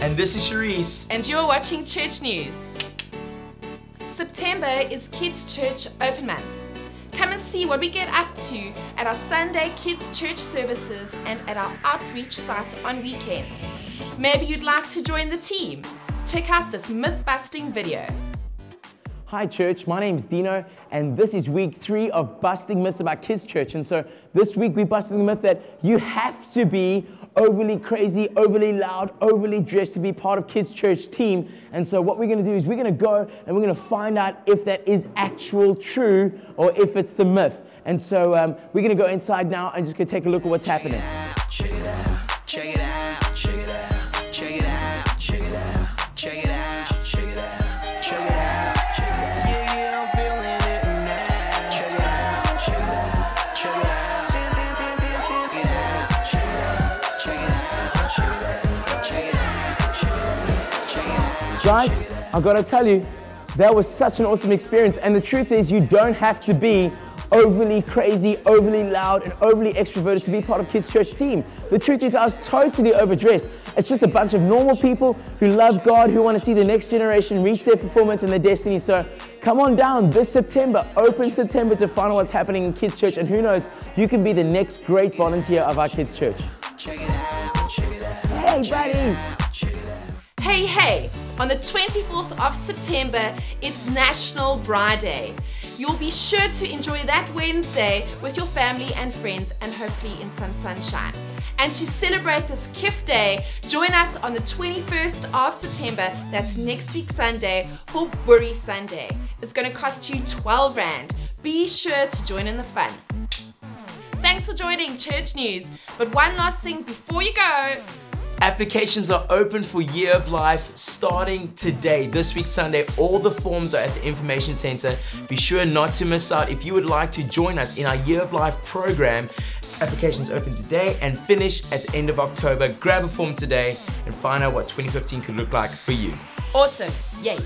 And this is Sharice. And you're watching Church News. September is Kids Church Open Month. Come and see what we get up to at our Sunday Kids Church services and at our outreach sites on weekends. Maybe you'd like to join the team. Check out this myth busting video. Hi, church. My name's Dino, and this is week three of busting myths about kids' church. And so this week we're busting the myth that you have to be overly crazy, overly loud, overly dressed to be part of kids' church team. And so what we're going to do is we're going to go and we're going to find out if that is actual true or if it's the myth. And so um, we're going to go inside now and just go take a look at what's happening. Check it out, check it out, check it Guys, I gotta tell you, that was such an awesome experience. And the truth is, you don't have to be overly crazy, overly loud, and overly extroverted to be part of Kids Church team. The truth is, I was totally overdressed. It's just a bunch of normal people who love God, who want to see the next generation reach their fulfillment and their destiny. So come on down this September, open September, to find out what's happening in Kids Church. And who knows, you can be the next great volunteer of our Kids Church. Check it out, check it out. Hey, buddy! Check it out. Hey, hey! On the 24th of September, it's National Braai Day. You'll be sure to enjoy that Wednesday with your family and friends and hopefully in some sunshine. And to celebrate this KIF Day, join us on the 21st of September, that's next week Sunday, for Boerie Sunday. It's going to cost you 12 Rand. Be sure to join in the fun. Thanks for joining Church News. But one last thing before you go, Applications are open for Year of Life starting today. This week, Sunday, all the forms are at the Information Center. Be sure not to miss out. If you would like to join us in our Year of Life program, applications open today and finish at the end of October. Grab a form today and find out what 2015 could look like for you. awesome. Yay.